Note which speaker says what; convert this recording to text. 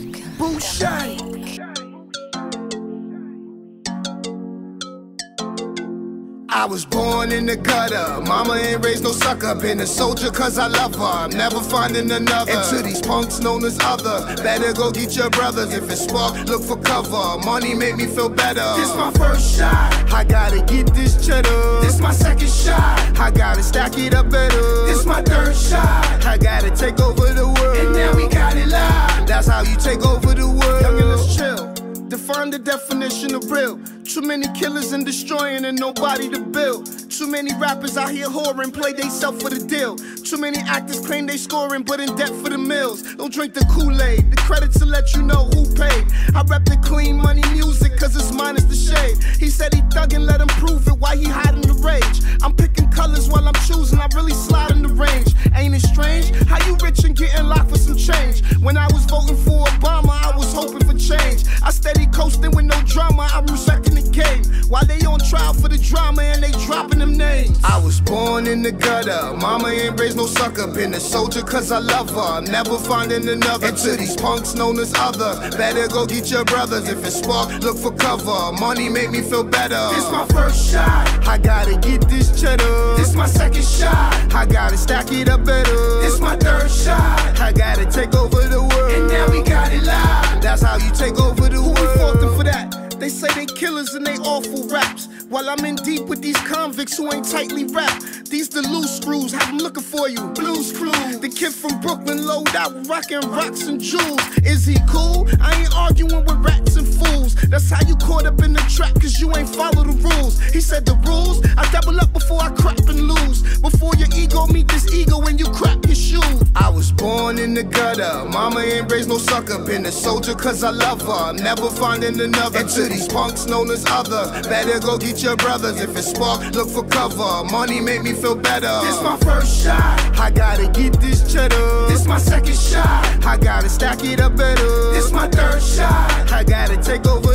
Speaker 1: Booshay. I was born in the gutter. Mama ain't raised no sucker. Been a soldier cause I love her. I'm never finding another. And to these punks known as other. Better go get your brothers. If it's spark, look for cover. Money make me feel better. This my first shot. I gotta get this cheddar. This my second shot. Take over the world. Youngin, let's chill. Define the definition of real. Too many killers and destroying and nobody to build. Too many rappers out here whoring, play they self for the deal. Too many actors claim they scoring, but in debt for the mills. Don't drink the Kool-Aid, the credits to let you know who paid. I rep the clean money music, cause it's mine is the shade. He said he thuggin', let him prove it, why he hiding the rage. I'm picking colors while I'm choosing, I really slide in the range. Ain't it strange? How you rich and getting locked for some change? When I was While they on trial for the drama and they dropping them names. I was born in the gutter, mama ain't raised no sucker. Been a soldier cause I love her, I'm never finding another. And to these punks known as other, better go get your brothers. If it's spark, look for cover. Money make me feel better. This my first shot, I gotta get this cheddar. This my second shot, I gotta stack it up better. This my third shot, They killers and they awful raps. While I'm in deep with these convicts who ain't tightly wrapped. These the loose screws, have them looking for you. Blues crew. The kid from Brooklyn load out, rockin' rocks and jewels. Is he cool? I ain't arguing with rats and fools. That's how you caught up in the trap, cause you ain't follow the rules. He said the rules, I double up before I crap and lose. Before your ego meet this ego and you crap born in the gutter. Mama ain't raised no sucker. Been a soldier cause I love her. Never finding another. And to these punks known as other. Better go get your brothers. If it's spark, look for cover. Money make me feel better. This my first shot. I gotta get this cheddar. This my second shot. I gotta stack it up better. This my third shot. I gotta take over